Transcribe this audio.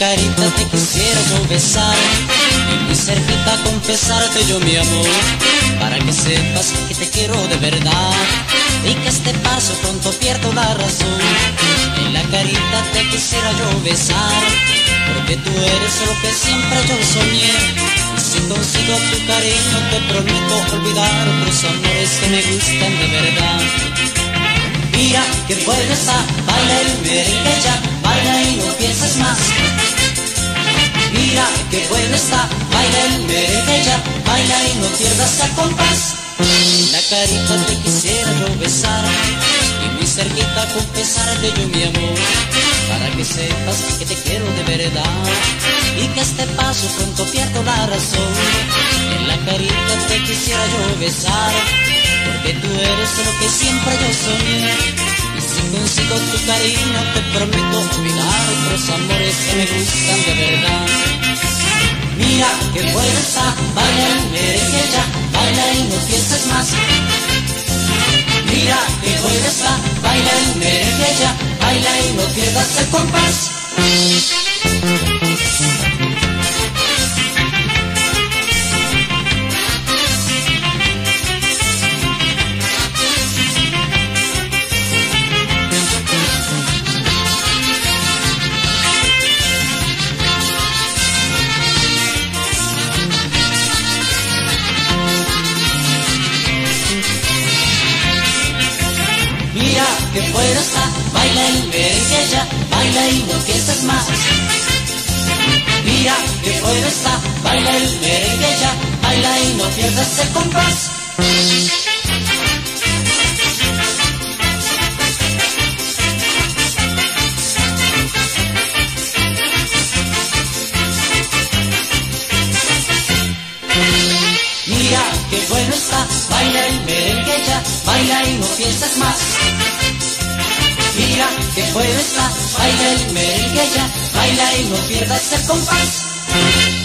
yo besar y muy cerquita confesarte yo mi amor, para que sepas que te quiero de verdad y que este paso pronto pierdo la razón. En la carita te quisiera yo besar, porque tú eres lo que siempre yo soñé. Y si consigo tu cariño te prometo olvidar otros amores que me gustan de verdad. Mira que vuelves a bailar el merengue ya, baila y no pienses más. Que bueno está, baila el merengue ya, baila y no pierdas el compás. La carita te quisiera yo besar y muy cerquita confesarte yo mi amor, para que sepas que te quiero de verdad y que este paso pronto pierdo la razón. En la carita te quisiera yo besar, porque tú eres lo que siempre yo soñé. Y si consigo tu cariño te prometo olvidar otros amores que me gustan de verdad. Mira que bueno está, baila el merengue ya, baila y no pienses más. Mira que bueno está, baila el merengue ya, baila y no pierdas el compás. Que bueno está, baila el merengue ya, baila y no pienses más. Mira que bueno está, baila el merengue ya, baila y no pierdas el compás. Mira que bueno está, baila el merengue ya, baila y no pienses más. Mira que bueno está, baila el merengue ya, baila y no pierdas el compás.